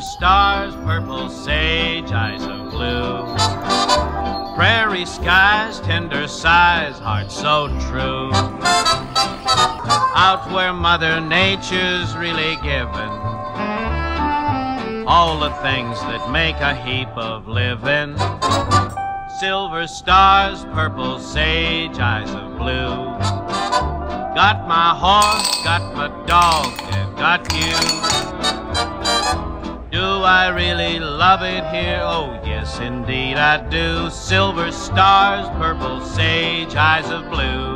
stars, purple sage, eyes of blue. Prairie skies, tender sighs, heart so true. Out where Mother Nature's really given all the things that make a heap of living. Silver stars, purple sage, eyes of blue. Got my horse, got my dog, and got you. I really love it here? Oh, yes, indeed I do. Silver stars, purple sage, eyes of blue.